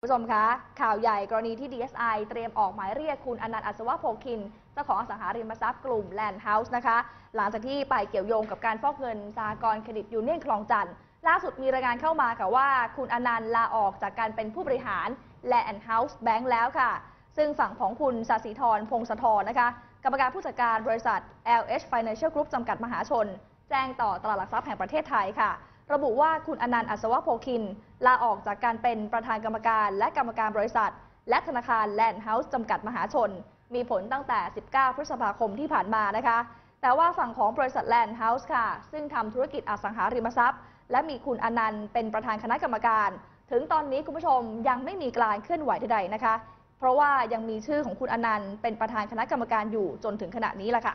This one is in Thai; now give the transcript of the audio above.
คุณผู้ชมคะข่าวใหญ่กรณีที่ DSI เตรียมออกหมายเรียกคุณอนันต์อัศวโภคิน เจ้าของอสังหาริมทรัพย์กลุ่มแลนด์เฮาส์นะคะ หลังจากที่ไปเกี่ยวโยงกับการฟอกเงินสหกรณ์เครดิตยูเนี่ยนคลองจันทร์ล่าสุดมีรายงานเข้ามาค่ะว่าคุณอนันต์ลาออกจากการเป็นผู้บริหารแลนด์เฮาส์แบงค์แล้วค่ะ ซึ่งฝั่งของคุณสศิธรพงศธรนะคะ กรรมการผู้จัดการบริษัท LH Financial Group จำกัดมหาชน แจ้งต่อตลาดหลักทรัพย์แห่งประเทศไทยค่ะ ระบุว่าคุณอนันต์อัศวโภคิน ลาออกจากการเป็นประธานกรรมการและกรรมการบริษัท และธนาคารแลนด์เฮาส์จำกัดมหาชน มีผลตั้งแต่ 19 พฤษภาคมที่ผ่านมานะคะ แต่ว่าฝั่งของบริษัทแลนด์เฮาส์ค่ะ ซึ่งทำธุรกิจอสังหาริมทรัพย์ และมีคุณอนันต์เป็นประธานคณะกรรมการ ถึงตอนนี้คุณผู้ชมยังไม่มีการเคลื่อนไหวใดๆนะคะ เพราะว่ายังมีชื่อของคุณอนันต์เป็นประธานคณะกรรมการอยู่จนถึงขณะนี้แหละค่ะค่ะ